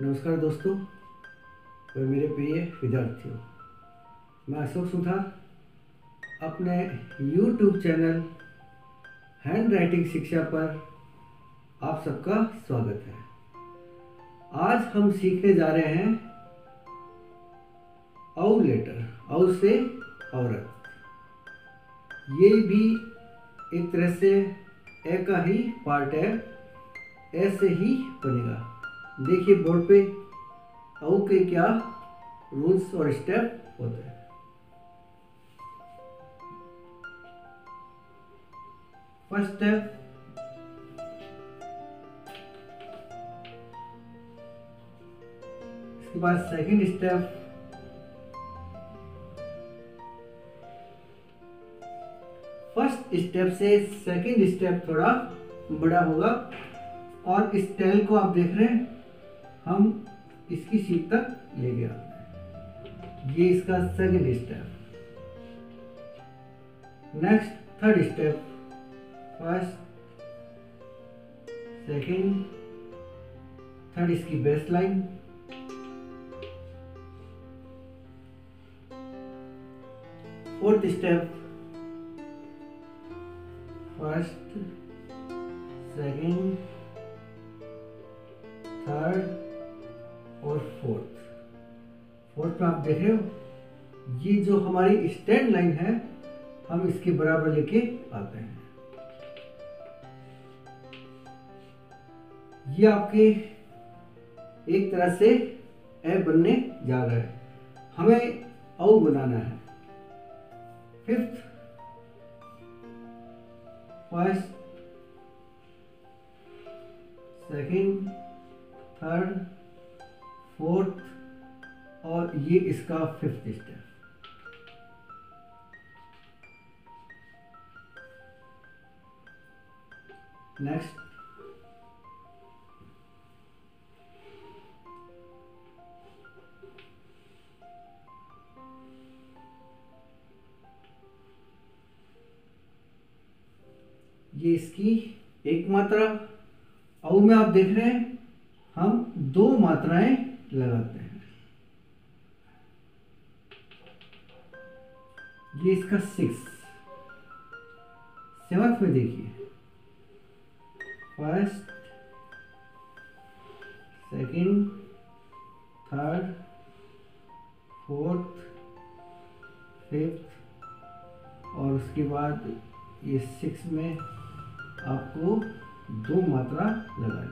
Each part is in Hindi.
नमस्कार दोस्तों और मेरे प्रिय विद्यार्थियों। मैं अशोक सुधार अपने YouTube चैनल हैंड राइटिंग शिक्षा पर आप सबका स्वागत है। आज हम सीखने जा रहे हैं औ लेटर औ से औरत। ये भी एक तरह से ए का ही पार्ट है, ऐसे ही बनेगा। देखिए बोर्ड पे औ के क्या रूल्स और स्टेप होते हैं। फ़र्स्ट स्टेप, इसके बाद सेकंड स्टेप, फ़र्स्ट स्टेप से सेकंड स्टेप थोड़ा बड़ा होगा। और इस टेल को आप देख रहे हैं। हम इसकी सीट तक ले गया। ये इसका second step next third step first second third इसकी best line fourth step first second third और फोर्थ। फोर्थ में आप देख रहे हो, ये जो हमारी स्टैंड लाइन है, हम इसके बराबर लेके आते हैं। ये आपके एक तरह से ए बनने जा रहा है। हमें औ बनाना है। Fifth, first, second, third fourth और ये इसका फिफ्थ स्टेप। नेक्स्ट ये इसकी एक मात्रा। और में आप देख रहे हैं, हम दो मात्राएँ लगाते हैं। ये इसका सिक्स सेवंथ में देखिए। First second third fourth fifth और उसके बाद ये सिक्स में आपको दो मात्रा लगानी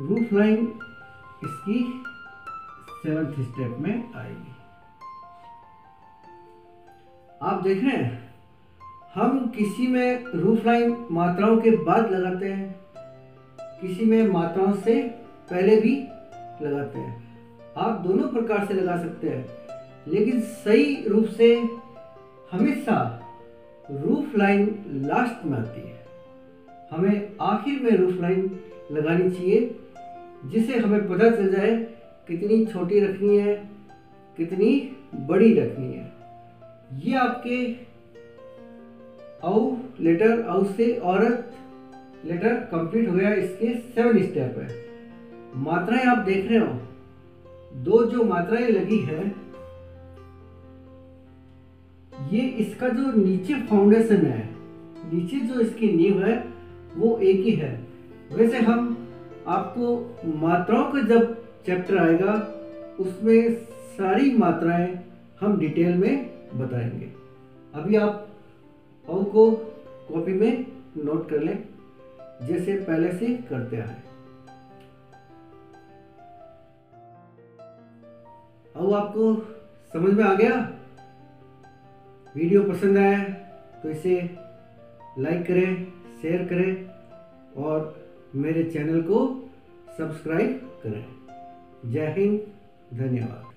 रूफ लाइन इसकी सेवंथ स्टेप में आएगी। आप देख रहे हैं, हम किसी में रूफ लाइन मात्राओं के बाद लगाते हैं, किसी में मात्राओं से पहले भी लगाते हैं। आप दोनों प्रकार से लगा सकते हैं, लेकिन सही रूप से हमेशा रूफ लाइन लास्ट में आती है। हमें आखिर में रूफ लाइन लगानी चाहिए। जिसे हमें पता चल जाए कितनी छोटी रखनी है, कितनी बड़ी रखनी है। ये आपके औ लेटर औ से औरत लेटर कंप्लीट हो गया, इसके सेवन स्टेप है। मात्राएँ आप देख रहे हो। दो जो मात्राएँ लगी है, ये इसका जो नीचे फाउंडेशन है, नीचे जो इसकी नींव है, वो एक ही है। वैसे हम आपको मात्राओं का जब चैप्टर आएगा, उसमें सारी मात्राएँ हम डिटेल में बताएँगे। अभी आप औ को कॉपी में नोट कर लें, जैसे पहले से करते आए। अब आपको समझ में आ गया? वीडियो पसंद आया तो इसे लाइक करें शेयर करें और मेरे चैनल को सब्सक्राइब करें। जय हिंद धन्यवाद।